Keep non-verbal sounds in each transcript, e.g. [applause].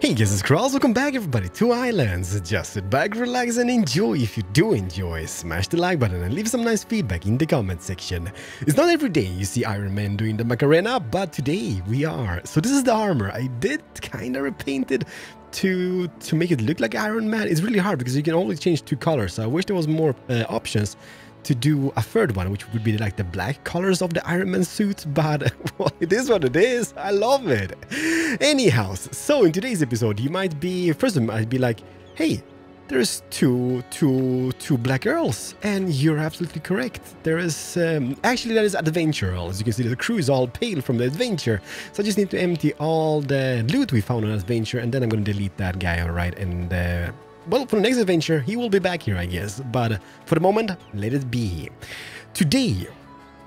Hey guys, it's Keralis. Welcome back everybody to Ylands. Just sit back, relax and enjoy. If you do enjoy, smash the like button and leave some nice feedback in the comment section. It's not every day you see Iron Man doing the Macarena, but today we are. So this is the armor. I did kind of repaint it to, to make it look like Iron Man. It's really hard because you can only change two colors. So I wish there was more uh, options to do a third one, which would be like the black colors of the Iron Man suit, [laughs] but well, it is what it is. I love it. Anyhow, so in today's episode, you might be, first of all, might be like, hey, there's two, two, two black girls, and you're absolutely correct. There is, um, actually that is adventure As you can see, the crew is all pale from the adventure. So I just need to empty all the loot we found on adventure, and then I'm going to delete that guy, alright, and uh, well, for the next adventure, he will be back here, I guess. But for the moment, let it be. Today,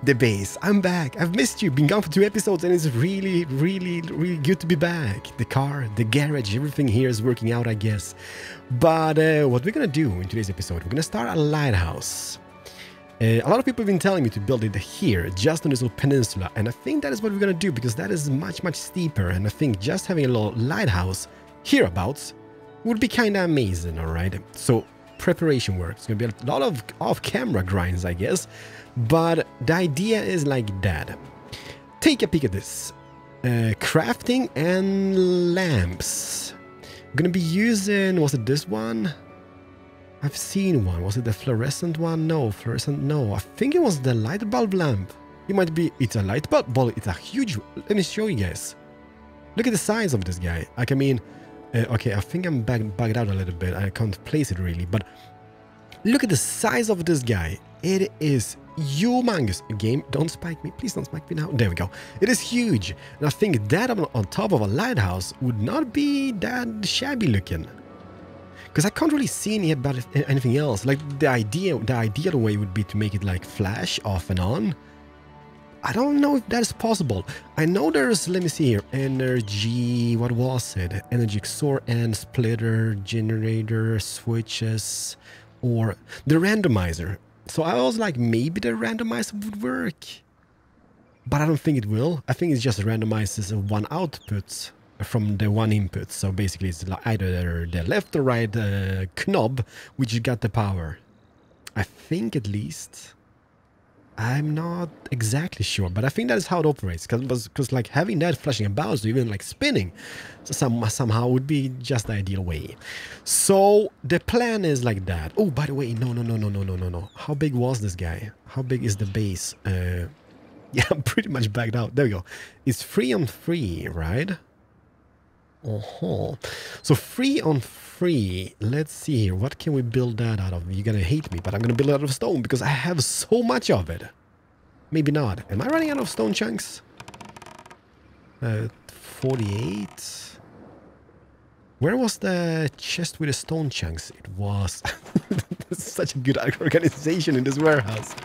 the base. I'm back. I've missed you. Been gone for two episodes and it's really, really, really good to be back. The car, the garage, everything here is working out, I guess. But uh, what we're gonna do in today's episode, we're gonna start a lighthouse. Uh, a lot of people have been telling me to build it here, just on this little peninsula, and I think that is what we're gonna do because that is much, much steeper, and I think just having a little lighthouse hereabouts would be kind of amazing, alright? So, preparation work. It's going to be a lot of off-camera grinds, I guess. But the idea is like that. Take a peek at this. Uh, crafting and lamps. I'm going to be using... Was it this one? I've seen one. Was it the fluorescent one? No, fluorescent, no. I think it was the light bulb lamp. It might be... It's a light bulb, but it's a huge... Let me show you guys. Look at the size of this guy. Like, I mean... Uh, okay, I think I'm bug bugged out a little bit. I can't place it really, but look at the size of this guy. It is humongous. Game, don't spike me. Please don't spike me now. There we go. It is huge. And I think that on top of a lighthouse would not be that shabby looking. Because I can't really see any about anything else. Like the idea, the ideal way would be to make it like flash off and on. I don't know if that's possible. I know there's, let me see here, energy, what was it? Energy XOR and splitter, generator, switches, or the randomizer. So I was like, maybe the randomizer would work. But I don't think it will. I think it just randomizes one output from the one input. So basically it's either the left or right uh, knob which got the power. I think at least. I'm not exactly sure, but I think that is how it operates. Because because like having that flashing about, so even like spinning, so some somehow would be just the ideal way. So the plan is like that. Oh, by the way, no, no, no, no, no, no, no, no. How big was this guy? How big is the base? Uh, [laughs] yeah, I'm pretty much backed out. There we go. It's free on free, right? Uh -huh. So free on Let's see here. What can we build that out of? You're gonna hate me, but I'm gonna build it out of stone because I have so much of it. Maybe not. Am I running out of stone chunks? Uh, 48. Where was the chest with the stone chunks? It was... [laughs] such a good organization in this warehouse.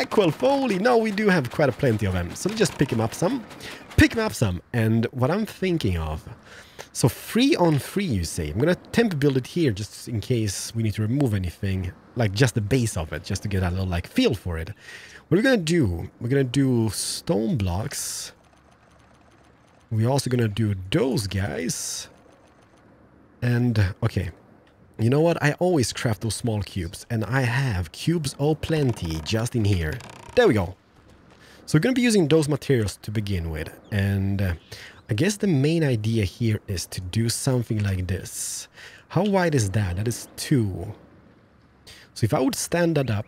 Equal No, we do have quite a plenty of them. So let's just pick him up some pick me up some. And what I'm thinking of, so free on free, you say. I'm gonna temp build it here just in case we need to remove anything, like just the base of it, just to get a little like feel for it. What we're gonna do, we're gonna do stone blocks. We're also gonna do those guys. And, okay. You know what? I always craft those small cubes. And I have cubes oh plenty just in here. There we go. So we're going to be using those materials to begin with. And uh, I guess the main idea here is to do something like this. How wide is that? That is 2. So if I would stand that up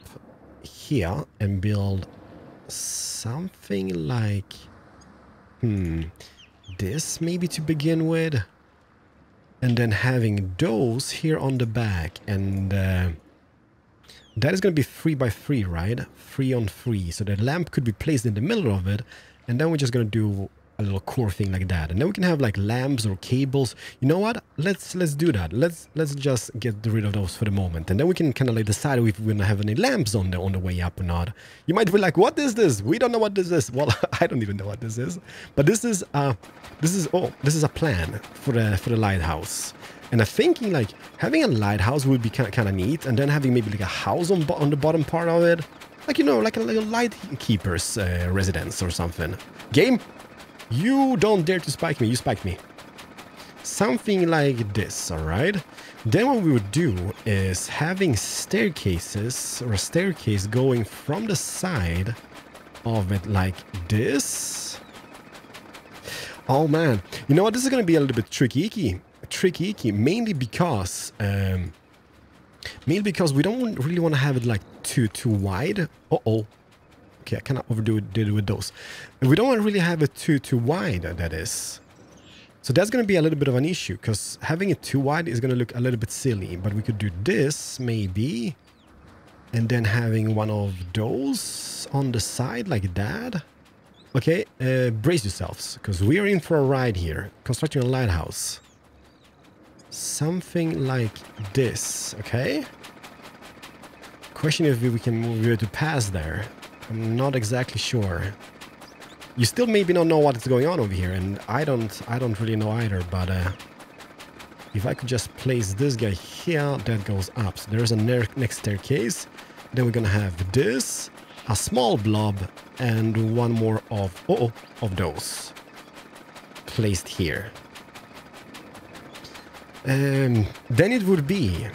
here and build something like... Hmm... This maybe to begin with. And then having those here on the back and... Uh, that is going to be 3 by 3, right? 3 on 3. So the lamp could be placed in the middle of it. And then we're just going to do a little core thing like that. And then we can have like lamps or cables. You know what? Let's let's do that. Let's let's just get rid of those for the moment. And then we can kind of like decide if we're going to have any lamps on the on the way up or not. You might be like, what is this? We don't know what this is. Well, [laughs] I don't even know what this is. But this is uh this is oh, this is a plan for the for the lighthouse. And I'm thinking like having a lighthouse would be kind of, kind of neat, and then having maybe like a house on, on the bottom part of it, like you know, like a little lightkeeper's uh, residence or something. Game, you don't dare to spike me. You spiked me. Something like this, alright? Then what we would do is having staircases or a staircase going from the side of it like this. Oh man, you know what? This is going to be a little bit tricky, tricky, mainly because, um, mainly because we don't really want to have it like too too wide. Uh oh. Okay, I cannot overdo it with those. We don't want to really have it too too wide. That is. So that's going to be a little bit of an issue because having it too wide is going to look a little bit silly. But we could do this maybe. And then having one of those on the side like that. Okay, uh, brace yourselves because we are in for a ride here. Constructing a lighthouse. Something like this, okay? Question if we can move here to pass there. I'm not exactly sure. You still maybe not know what is going on over here, and I don't I don't really know either, but uh, if I could just place this guy here, that goes up. So there's a next staircase. Then we're gonna have this, a small blob, and one more of uh oh of those placed here. Um, then it would be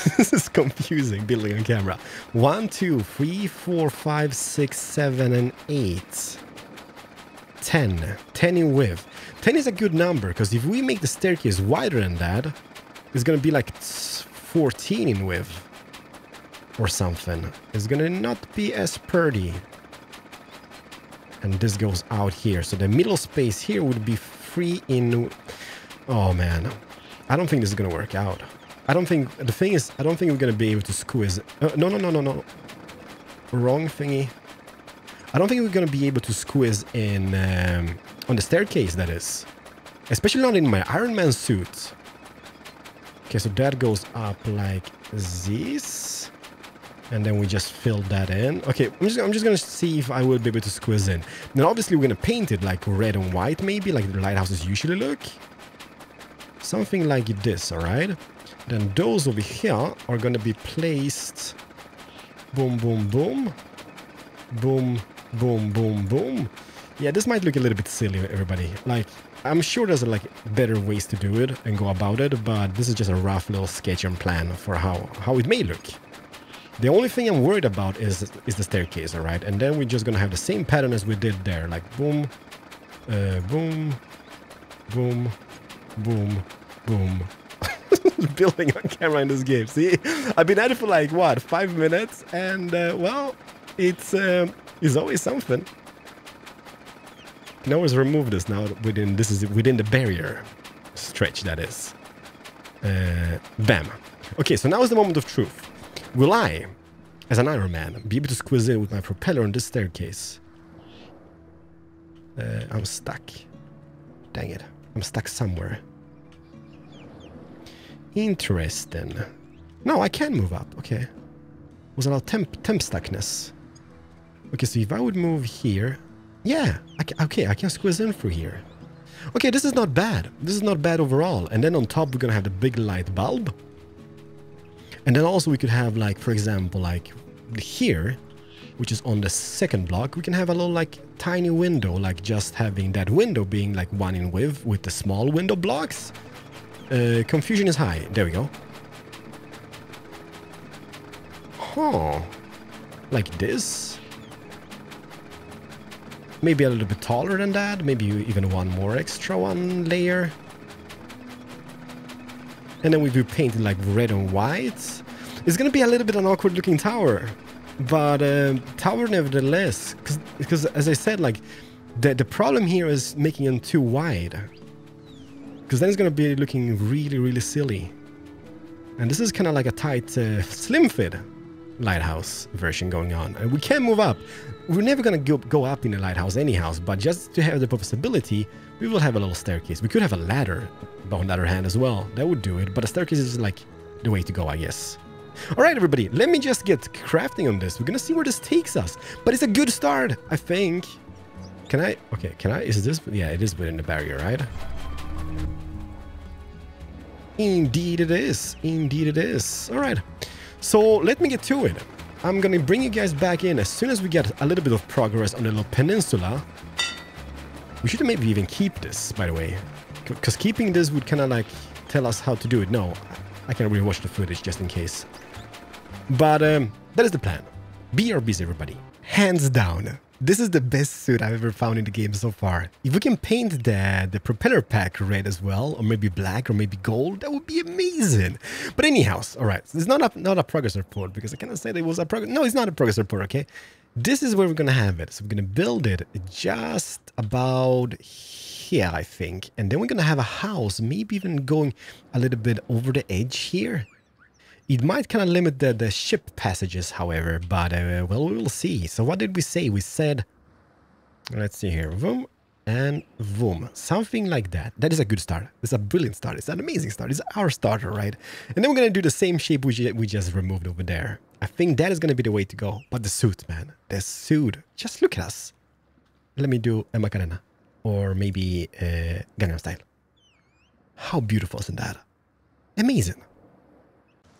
[laughs] this is confusing building on camera. One, two, three, four, five, six, seven, and eight. 10. 10 in width. 10 is a good number, because if we make the staircase wider than that, it's going to be like 14 in width. Or something. It's going to not be as pretty. And this goes out here. So the middle space here would be free in... Oh, man. I don't think this is going to work out. I don't think... The thing is, I don't think we're going to be able to squeeze... Uh, no, no, no, no, no. Wrong thingy. I don't think we're going to be able to squeeze in um, on the staircase, that is. Especially not in my Iron Man suit. Okay, so that goes up like this. And then we just fill that in. Okay, I'm just, I'm just going to see if I will be able to squeeze in. Then obviously we're going to paint it like red and white maybe, like the lighthouses usually look. Something like this, alright? Then those over here are going to be placed... Boom, boom, boom. Boom, Boom, boom, boom. Yeah, this might look a little bit silly, everybody. Like, I'm sure there's like better ways to do it and go about it, but this is just a rough little sketch and plan for how, how it may look. The only thing I'm worried about is is the staircase, all right? And then we're just gonna have the same pattern as we did there, like boom, uh, boom, boom, boom, boom. [laughs] Building on camera in this game. See, I've been at it for like what five minutes, and uh, well, it's um, is always something. can always remove this now within this is within the barrier stretch that is. Uh, bam. Okay, so now is the moment of truth. Will I, as an Iron Man, be able to squeeze in with my propeller on this staircase? Uh, I'm stuck. Dang it. I'm stuck somewhere. Interesting. No, I can move up. Okay. Was all temp, temp stuckness? Okay, so if I would move here... Yeah, I can, okay, I can squeeze in through here. Okay, this is not bad. This is not bad overall. And then on top, we're gonna have the big light bulb. And then also we could have like, for example, like here, which is on the second block, we can have a little like tiny window, like just having that window being like one in width with the small window blocks. Uh, confusion is high. There we go. Huh. Like this? Maybe a little bit taller than that. Maybe even one more extra one layer. And then we do painted like red and white. It's gonna be a little bit an awkward looking tower. But um, tower nevertheless, because as I said, like the, the problem here is making them too wide. Because then it's gonna be looking really, really silly. And this is kind of like a tight uh, slim fit lighthouse version going on. And we can't move up. We're never going to go, up in the lighthouse anyhow, but just to have the possibility, we will have a little staircase. We could have a ladder but on the other hand as well. That would do it, but a staircase is like the way to go, I guess. Alright everybody, let me just get crafting on this. We're gonna see where this takes us. But it's a good start, I think. Can I? Okay, can I? Is this? Yeah, it is within the barrier, right? Indeed it is. Indeed it is. Alright. So let me get to it. I'm gonna bring you guys back in as soon as we get a little bit of progress on the little peninsula. We should maybe even keep this, by the way. Because keeping this would kind of like tell us how to do it. No, I can rewatch the footage just in case. But um, that is the plan. BRBs, everybody. Hands down. This is the best suit I've ever found in the game so far. If we can paint the, the propeller pack red as well, or maybe black, or maybe gold, that would be amazing. But anyhow, all right, so it's not a, not a progress report, because I cannot say that it was a progress... No, it's not a progress report, okay? This is where we're to have it. So we're to build it just about here, I think. And then we're to have a house, maybe even going a little bit over the edge here. It might kind of limit the, the ship passages, however, but uh, well, we'll see. So what did we say? We said, let's see here, boom and boom, something like that. That is a good start. It's a brilliant start. It's an amazing start. It's our starter, right? And then we're going to do the same shape we, we just removed over there. I think that is going to be the way to go. But the suit, man, the suit. Just look at us. Let me do a Macarena or maybe uh, Gangnam Style. How beautiful isn't that? Amazing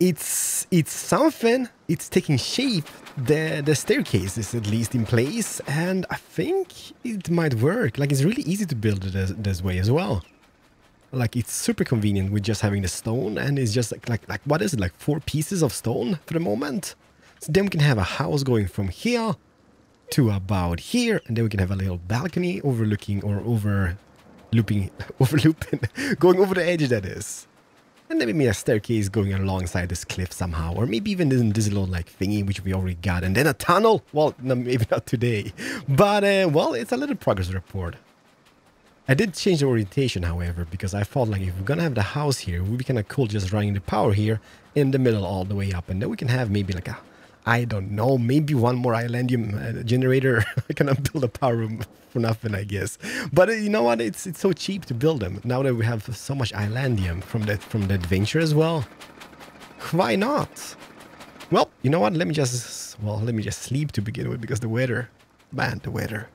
it's it's something. It's taking shape. The the staircase is at least in place, and I think it might work. Like it's really easy to build it this, this way as well. Like it's super convenient with just having the stone, and it's just like like like what is it? Like four pieces of stone for the moment. So then we can have a house going from here to about here, and then we can have a little balcony overlooking or over looping, [laughs] overlooping, [laughs] going over the edge. That is. And then maybe a staircase going alongside this cliff somehow. Or maybe even this, this little like thingy which we already got. And then a tunnel. Well, no, maybe [laughs] not today. But, uh, well, it's a little progress report. I did change the orientation, however, because I thought like if we're gonna have the house here, it would be kind of cool just running the power here in the middle all the way up. And then we can have maybe like a I don't know, maybe one more ylandium uh, generator. [laughs] I cannot build a power room for nothing, I guess. But uh, you know what? It's it's so cheap to build them. Now that we have so much ylandium from the, from the adventure as well. Why not? Well, you know what? Let me just, well, let me just sleep to begin with because the weather, man, the weather.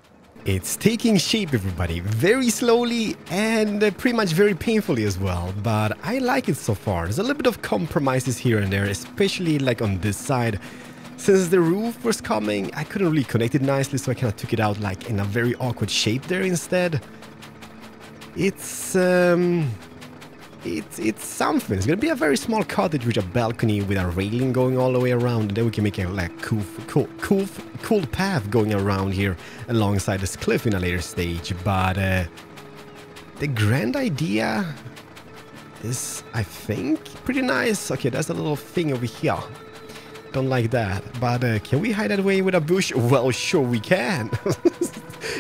It's taking shape, everybody, very slowly and uh, pretty much very painfully as well. But I like it so far. There's a little bit of compromises here and there, especially like on this side. Since the roof was coming, I couldn't really connect it nicely, so I kind of took it out like in a very awkward shape there instead. It's, um, it's, it's something. It's gonna be a very small cottage with a balcony with a railing going all the way around, and then we can make a like cool, cool, cool, cool path going around here alongside this cliff in a later stage. But uh, the grand idea is, I think, pretty nice. Okay, there's a little thing over here. Don't like that. But uh, can we hide that away with a bush? [laughs] Well, sure we can. [laughs]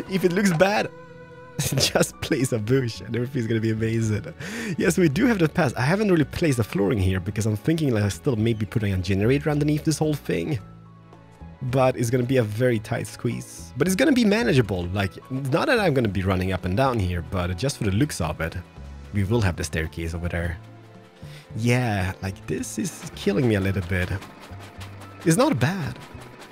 if it looks bad, [laughs] just place a bush and everything's gonna be amazing. Yes, we do have the pass. I haven't really placed the flooring here because I'm thinking like I still maybe putting a generator underneath this whole thing. But it's gonna be a very tight squeeze. But it's gonna be manageable. Like, not that I'm gonna be running up and down here, but just for the looks of it, we will have the staircase over there. Yeah, like this is killing me a little bit. It's not bad.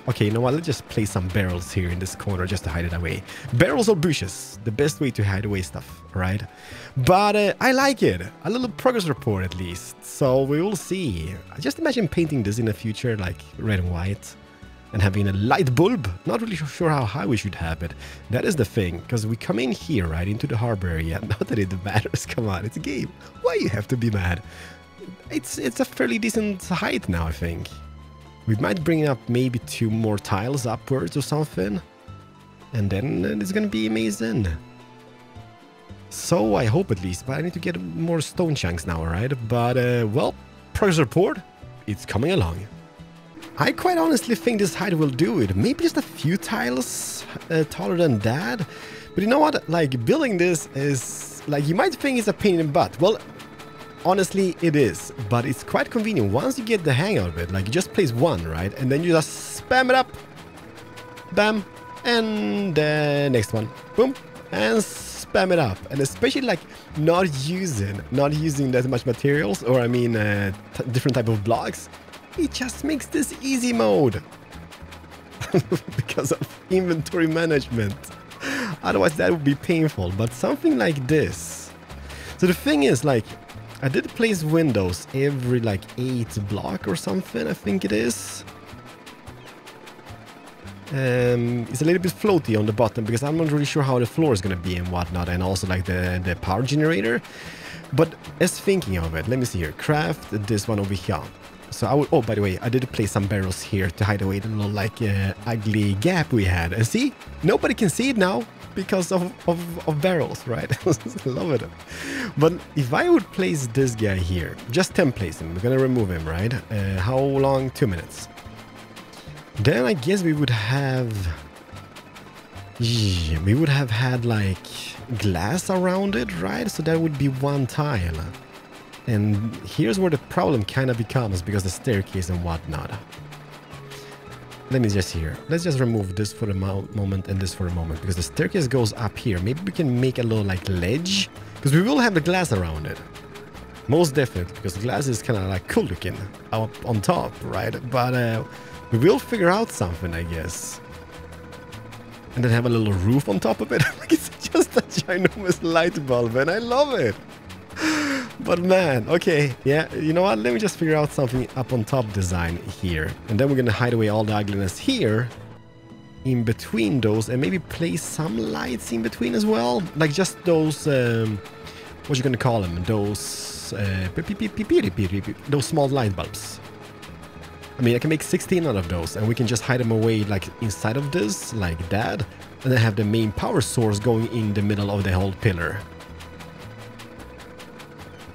Okay, you know what? Let's just place some barrels here in this corner just to hide it away. Barrels or bushes, the best way to hide away stuff, right? But uh, I like it. A little progress report at least. So we will see. Just imagine painting this in the future, like red and white. And having a light bulb. Not really sure how high we should have it. That is the thing, because we come in here, right, into the harbor [laughs] area. Not that it matters, [laughs] come on, it's a game. Why you have to be mad? It's, it's a fairly decent height now, I think. We might bring up maybe two more tiles upwards or something. And then it's gonna be amazing. So I hope at least, but I need to get more stone chunks now, alright? But, uh, well, progress report, it's coming along. I quite honestly think this height will do it. Maybe just a few tiles uh, taller than that. But you know what? Like, building this is... Like, you might think it's a pain in the butt. Well, Honestly, it is, but it's quite convenient. Once you get the hang of it, like you just place one, right? And then you just spam it up. Bam. And the next one. Boom. And spam it up. And especially like not using, not using that much materials, or I mean uh, different type of blocks. It just makes this easy mode. [laughs] because of inventory management. Otherwise that would be painful, but something like this. So the thing is like, I did place windows every like 8 block or something, I think it is. Um, it's a little bit floaty on the bottom because I'm not really sure how the floor is going to be and whatnot, and also like the, the power generator. But as thinking of it, let me see here. Craft this one over here. So I would, oh, by the way, I did place some barrels here to hide away the little like uh, ugly gap we had. And see, nobody can see it now because of, of, of barrels, right? I [laughs] love it. But if I would place this guy here, just template him, we're gonna remove him, right? Uh, how long? Two minutes. Then I guess we would have... Yeah, we would have had like glass around it, right? So that would be one tile. And here's where the problem kind of becomes because the staircase and whatnot. Let me just here. Let's just remove this for a mo moment and this for a moment because the staircase goes up here. Maybe we can make a little like ledge because we will have the glass around it. Most definitely because the glass is kind of like cool looking up on top, right? But uh, we will figure out something, I guess. And then have a little roof on top of it. [laughs] it's just a ginormous light bulb and I love it. But man, okay, yeah, you know what? Let me just figure out something up on top design here. And then we're gonna hide away all the ugliness here in between those and maybe place some lights in between as well. Like just those, um, what you gonna call them? Those, uh, those small light bulbs. I mean, I can make 16 out of those and we can just hide them away like inside of this, like that. And then have the main power source going in the middle of the whole pillar.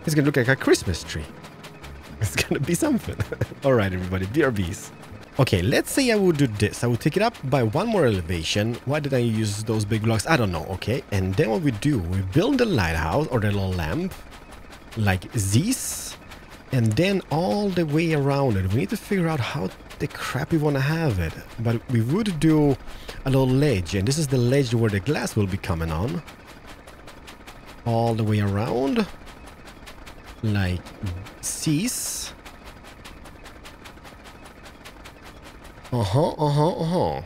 It's gonna look like a Christmas tree. [laughs] It's gonna be something. [laughs] Alright everybody, BRBs. Okay, let's say I would do this. I would take it up by one more elevation. Why did I use those big blocks? I don't know, okay? And then what we do, we build the lighthouse or the little lamp like this. And then all the way around it, we need to figure out how the crap we want to have it. But we would do a little ledge. And this is the ledge where the glass will be coming on. All the way around like this. Uh-huh, uh-huh, uh-huh.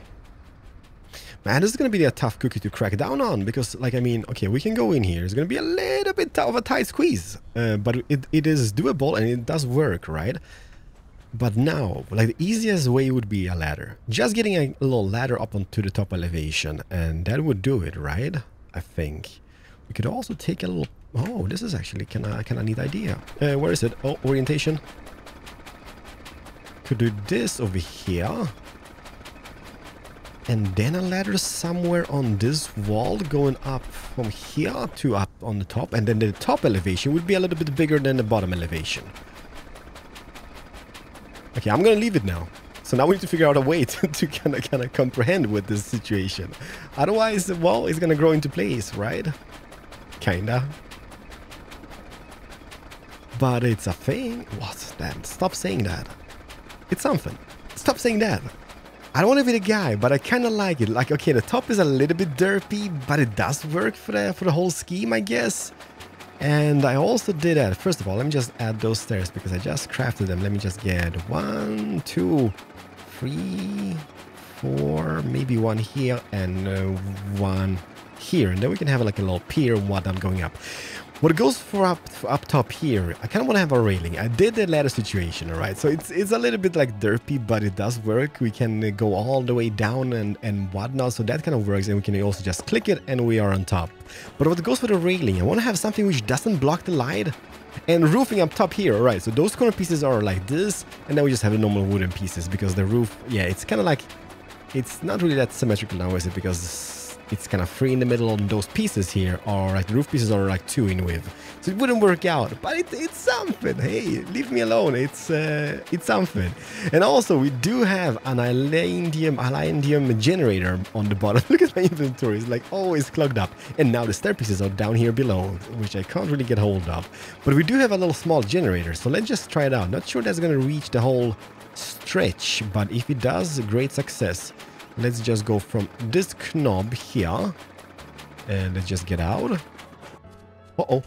Man, this is going to be a tough cookie to crack down on because, like, I mean, okay, we can go in here. It's going to be a little bit of a tight squeeze, uh, but it, it is doable and it does work, right? But now, like, the easiest way would be a ladder. Just getting a little ladder up onto the top elevation, and that would do it, right? I think. We could also take a little Oh, this is actually kind of kind of neat idea. Uh, where is it? Oh, orientation. Could do this over here. And then a ladder somewhere on this wall going up from here to up on the top. And then the top elevation would be a little bit bigger than the bottom elevation. Okay, I'm gonna leave it now. So now we need to figure out a way [laughs] to, kind of kind of comprehend with this situation. Otherwise, well, it's gonna grow into place, right? Kinda. But it's a thing. What? Damn, stop saying that. It's something. Stop saying that. I don't want to be the guy, but I kind of like it. Like, okay, the top is a little bit derpy, but it does work for the, for the whole scheme, I guess. And I also did that. First of all, let me just add those stairs because I just crafted them. Let me just get one, two, three, four, maybe one here and uh, one here. And then we can have like a little pier what I'm going up. What goes for up up top here, I kind of want to have a railing. I did the ladder situation, alright? So it's it's a little bit like derpy, but it does work. We can uh, go all the way down and, and whatnot, so that kind of works. And we can also just click it and we are on top. But what goes for the railing, I want to have something which doesn't block the light. And roofing up top here, alright, so those corner pieces are like this, and then we just have the normal wooden pieces, because the roof, yeah, it's kind of like, it's not really that symmetrical now, is it? Because it's kind of three in the middle on those pieces here, or like the roof pieces are like two in width. So it wouldn't work out, but it, it's something. Hey, leave me alone. It's uh, it's something. And also, we do have an Ylandium, Ylandium generator on the bottom. [laughs] Look at my inventory. It's like always clogged up. And now the stair pieces are down here below, which I can't really get hold of. But we do have a little small generator, so let's just try it out. Not sure that's going to reach the whole stretch, but if it does, great success. Let's just go from this knob here. And let's just get out. Uh-oh.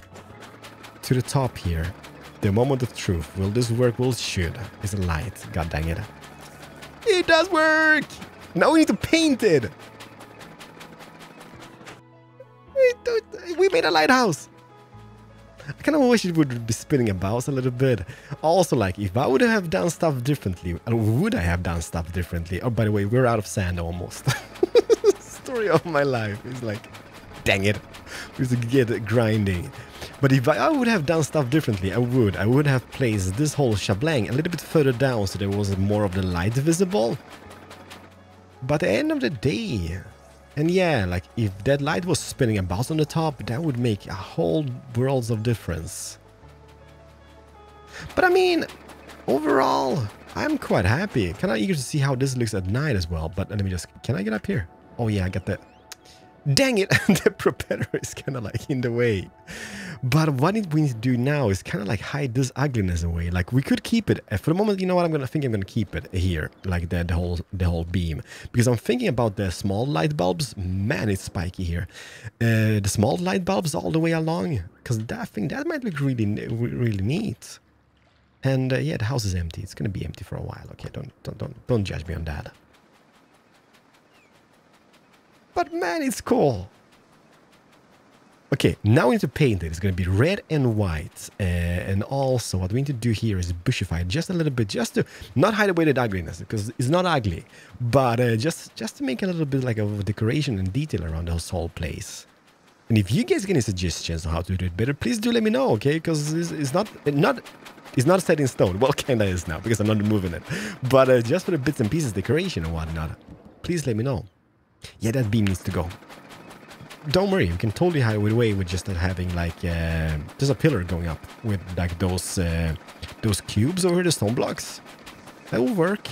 To the top here. The moment of truth. Will this work? Will should. It's a light. God dang it. It does work! Now we need to paint it! We made a lighthouse! I kind of wish it would be spinning about a little bit. Also, like, if I would have done stuff differently, uh, would I have done stuff differently? Oh, by the way, we're out of sand almost. [laughs] Story of my life is like, dang it, we to get grinding. But if I would have done stuff differently, I would. I would have placed this whole Shablang a little bit further down so there was more of the light visible. But at the end of the day, and yeah, like if that light was spinning about on the top, that would make a whole worlds of difference. But I mean, overall, I'm quite happy. Kind of eager to see how this looks at night as well. But let me just, can I get up here? Oh yeah, I got that. Dang it, [laughs] the propeller is kind of like in the way. But what we need to do now is kind of like hide this ugliness away. Like we could keep it for the moment. You know what? I'm gonna think I'm gonna keep it here, like the, the whole the whole beam, because I'm thinking about the small light bulbs. Man, it's spiky here. Uh, the small light bulbs all the way along, because that thing that might look really really neat. And uh, yeah, the house is empty. It's gonna be empty for a while. Okay, don't don't don't don't judge me on that. But man, it's cool. Okay, now we need to paint it. It's going to be red and white. Uh, and also what we need to do here is bushify it just a little bit, just to not hide away the ugliness, because it's not ugly, but uh, just, just to make a little bit like of decoration and detail around the whole place. And if you guys get any suggestions on how to do it better, please do let me know, okay? Because it's, it's, not not it's not set in stone. [laughs] Well, kinda is now because I'm not moving it. But uh, just for the bits and pieces, decoration and whatnot, please let me know. Yeah, that beam needs to go don't worry, you can totally hide it away with just having like uh, there's a pillar going up with like those uh, those cubes over the stone blocks. That will work,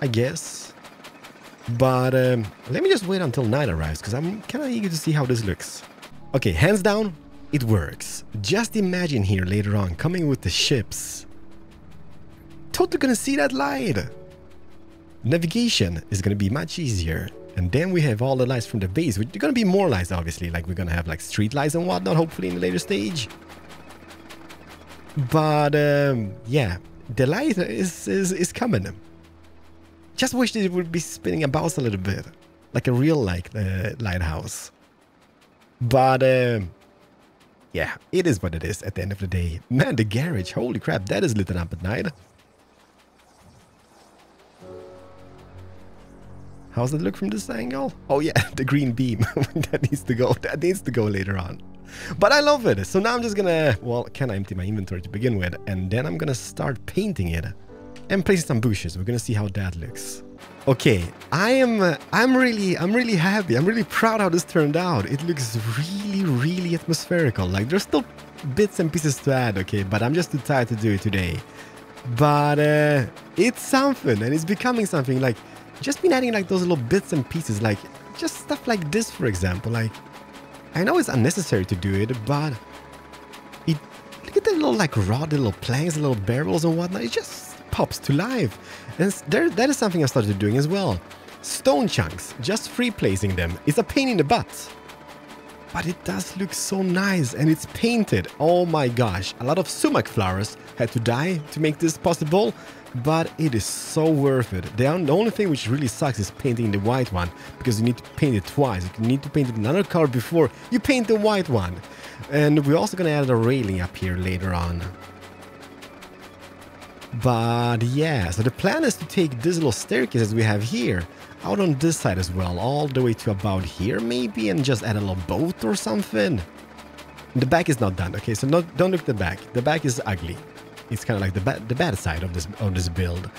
I guess. But um, let me just wait until night arrives because I'm kind of eager to see how this looks. Okay, hands down, it works. Just imagine here later on coming with the ships. Totally gonna see that light. Navigation is gonna be much easier. And then we have all the lights from the base, which are to be more lights, obviously. Like, we're to have, like, street lights and whatnot, hopefully, in the later stage. But, um, yeah, the light is, is, is coming. Just wish that it would be spinning about a little bit. Like a real, like, uh, lighthouse. But, um, yeah, it is what it is at the end of the day. Man, the garage, holy crap, that is lit up at night. How's it look from this angle? Oh yeah, [laughs] the green beam. [laughs] that needs to go. That needs to go later on. But I love it. So now I'm just gonna, well, can I empty my inventory to begin with? And then I'm gonna start painting it and placing some bushes. We're gonna see how that looks. Okay, I am, I'm really, I'm really happy. I'm really proud how this turned out. It looks really, really atmospherical. Like there's still bits and pieces to add, okay, but I'm just too tired to do it today. But uh, it's something and it's becoming something like just been adding like those little bits and pieces, like just stuff like this, for example. Like, I know it's unnecessary to do it, but it, look at the little like rod, little planks, little barrels and whatnot. It just pops to life. And there, that is something I started doing as well. Stone chunks, just free placing them. It's a pain in the butt. But it does look so nice and it's painted. Oh my gosh, a lot of sumac flowers had to die to make this possible but it is so worth it. The, only thing which really sucks is painting the white one, because you need to paint it twice. You need to paint it another color before you paint the white one. And we're also gonna add a railing up here later on. But yeah, so the plan is to take this little staircase as we have here out on this side as well, all the way to about here maybe, and just add a little boat or something. The back is not done, okay, so not, don't look at the back. The back is ugly. It's kind of like the bad the bad side of this of this build.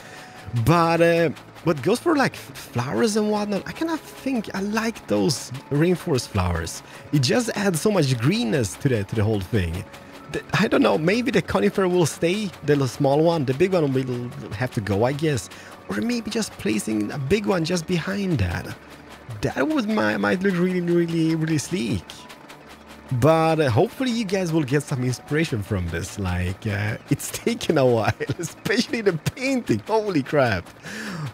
But uh, what goes for like flowers and whatnot, I kind of think I like those rainforest flowers. It just adds so much greenness to the to the whole thing. The, I don't know, maybe the conifer will stay, the small one, the big one will have to go, I guess. Or maybe just placing a big one just behind that. That would might, might look really, really, really sleek. But uh, hopefully you guys will get some inspiration from this. Like, uh, it's [laughs] taken a while, especially the painting. Holy crap.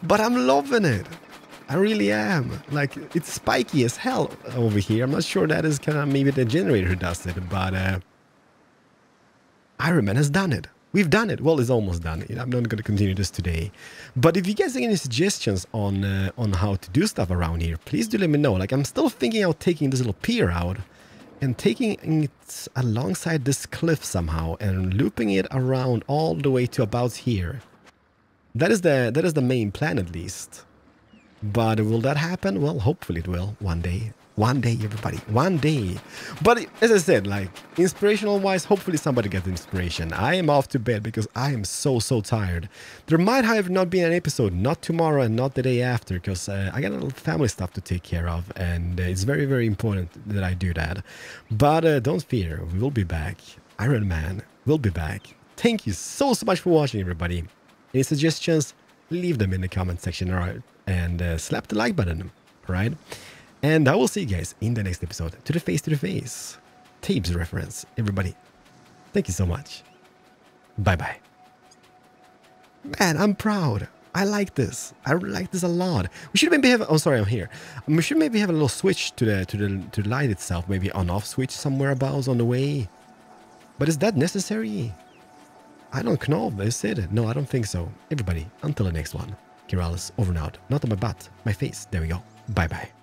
But I'm loving it. I really am. Like, it's spiky as hell over here. I'm not sure that is kind of maybe the generator does it, but uh, Iron Man has done it. We've done it. Well, it's almost done. I'm not going to continue this today. But if you guys have any suggestions on uh, on how to do stuff around here, please do let me know. Like, I'm still thinking of taking this little pier out and taking it alongside this cliff somehow and looping it around all the way to about here. That is the that is the main plan at least. But will that happen? Well, hopefully it will one day. One day, everybody. One day. But as I said, like, inspirational wise, hopefully somebody gets inspiration. I am off to bed because I am so, so tired. There might have not been an episode, not tomorrow and not the day after, because uh, I got a little family stuff to take care of. And uh, it's very, very important that I do that. But uh, don't fear, we will be back. Iron Man will be back. Thank you so, so much for watching, everybody. Any suggestions? Leave them in the comment section or, and uh, slap the like button, right? And I will see you guys in the next episode. To the face, to the face. Tapes reference, everybody. Thank you so much. Bye bye. Man, I'm proud. I like this. I like this a lot. We should maybe have. Oh, sorry, I'm here. Um, we should maybe have a little switch to the to the to the light itself. Maybe on-off switch somewhere about on the way. But is that necessary? I don't know. Is it? No, I don't think so. Everybody, until the next one. Keralis over and out. Not on my butt, my face. There we go. Bye bye.